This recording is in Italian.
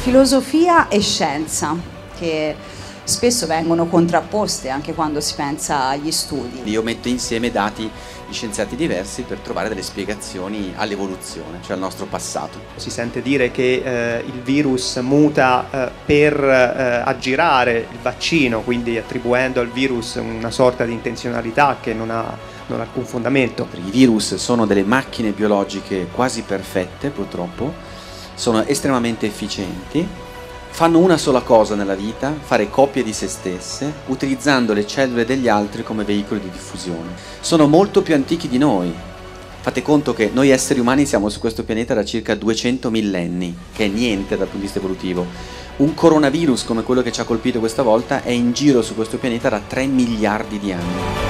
filosofia e scienza, che spesso vengono contrapposte anche quando si pensa agli studi. Io metto insieme dati di scienziati diversi per trovare delle spiegazioni all'evoluzione, cioè al nostro passato. Si sente dire che eh, il virus muta eh, per eh, aggirare il vaccino, quindi attribuendo al virus una sorta di intenzionalità che non ha, non ha alcun fondamento. I virus sono delle macchine biologiche quasi perfette, purtroppo, sono estremamente efficienti fanno una sola cosa nella vita, fare copie di se stesse, utilizzando le cellule degli altri come veicoli di diffusione. Sono molto più antichi di noi. Fate conto che noi esseri umani siamo su questo pianeta da circa 200 millenni, che è niente dal punto di vista evolutivo. Un coronavirus come quello che ci ha colpito questa volta è in giro su questo pianeta da 3 miliardi di anni.